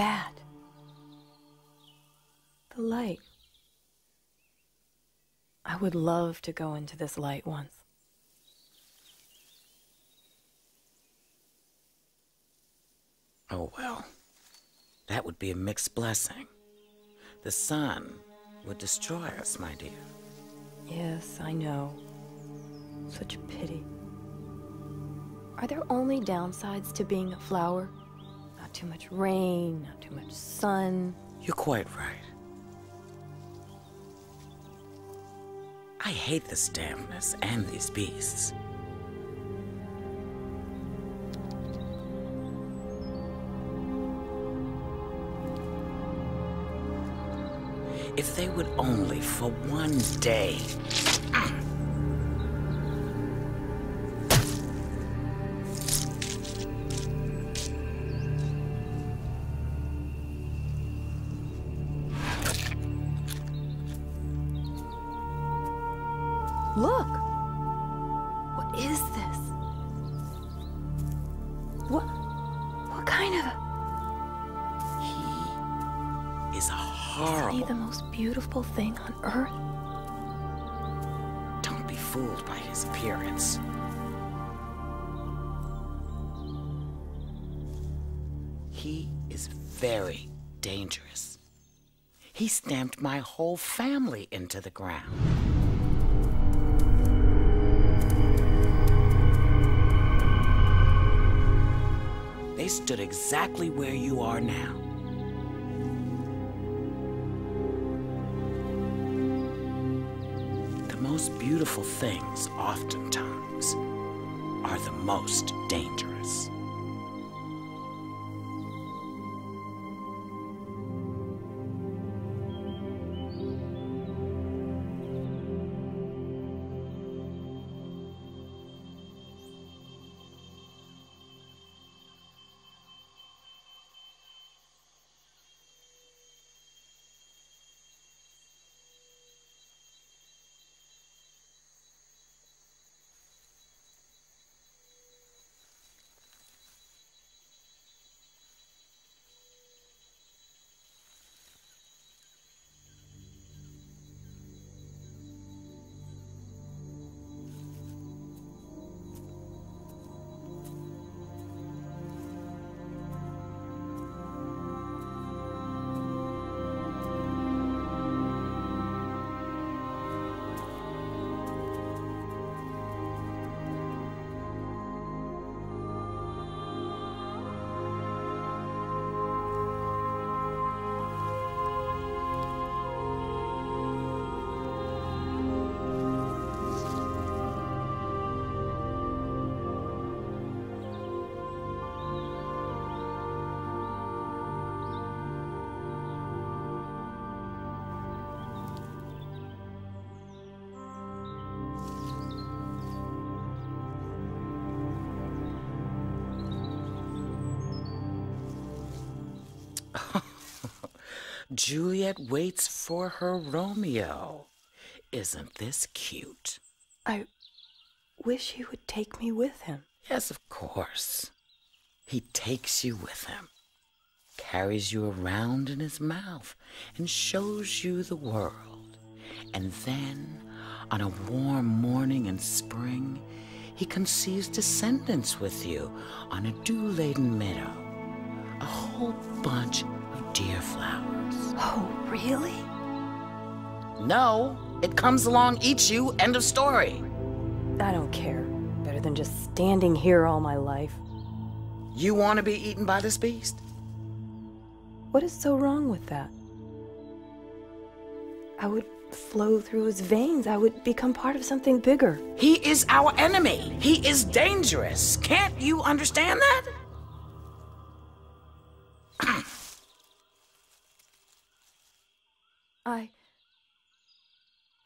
That. The light. I would love to go into this light once. Oh well. That would be a mixed blessing. The sun would destroy us, my dear. Yes, I know. Such a pity. Are there only downsides to being a flower? Not too much rain, not too much sun. You're quite right. I hate this dampness and these beasts. If they would only for one day. Mm. Beautiful thing on earth? Don't be fooled by his appearance. He is very dangerous. He stamped my whole family into the ground. They stood exactly where you are now. Most beautiful things, oftentimes, are the most dangerous. Juliet waits for her Romeo. Isn't this cute? I wish he would take me with him. Yes, of course. He takes you with him, carries you around in his mouth, and shows you the world. And then, on a warm morning in spring, he conceives descendants with you on a dew laden meadow. A whole bunch of deer flowers. Oh, really? No, it comes along, eats you, end of story. I don't care. Better than just standing here all my life. You want to be eaten by this beast? What is so wrong with that? I would flow through his veins. I would become part of something bigger. He is our enemy. He is dangerous. Can't you understand that?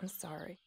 I'm sorry.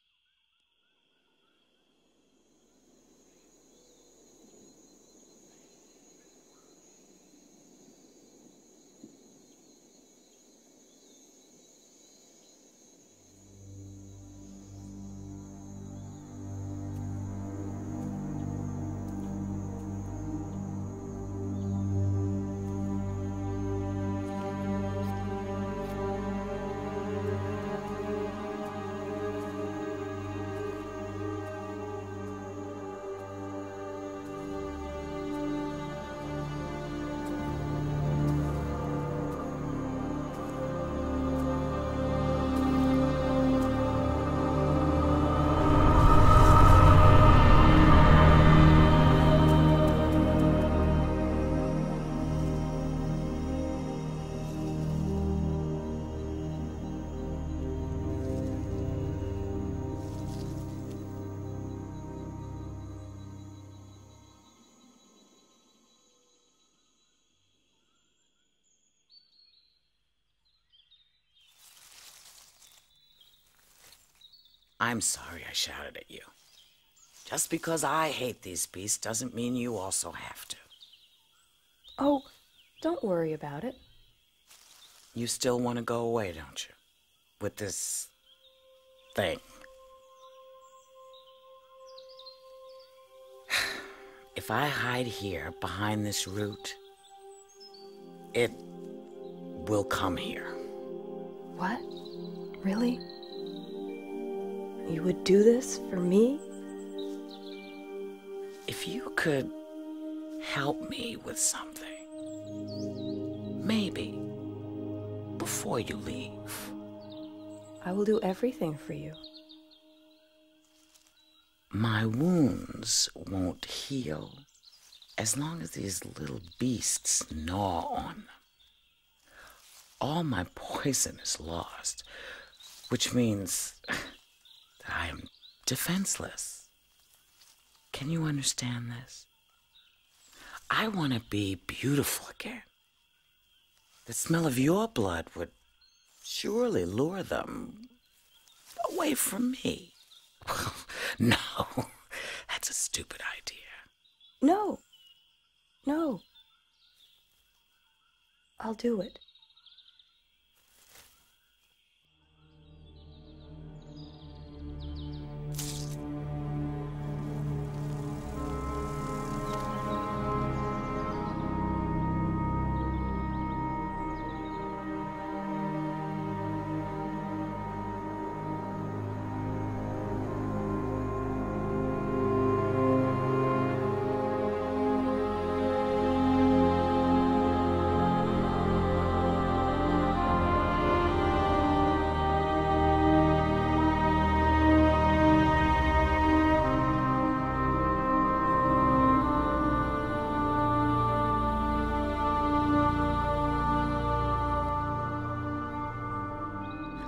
I'm sorry I shouted at you. Just because I hate these beasts doesn't mean you also have to. Oh, don't worry about it. You still want to go away, don't you? With this thing. If I hide here behind this root, it will come here. What? Really? You would do this for me? If you could help me with something, maybe before you leave. I will do everything for you. My wounds won't heal as long as these little beasts gnaw on them. All my poison is lost, which means I am defenseless. Can you understand this? I want to be beautiful again. The smell of your blood would surely lure them away from me. no, that's a stupid idea. No. No. I'll do it.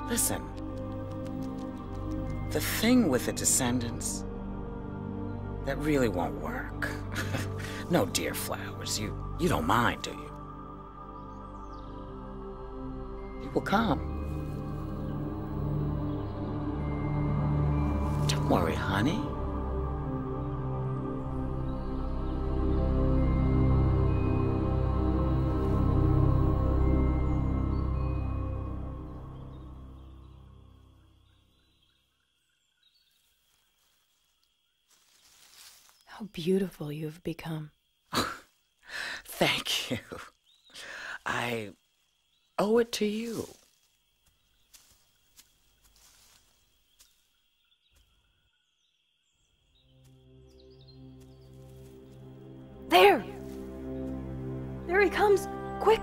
Listen. The thing with the descendants, that really won't work. no, dear flowers, you, you don't mind, do you? It will come. Don't worry, honey. Beautiful you've become. Thank you. I owe it to you. There! There he comes! Quick!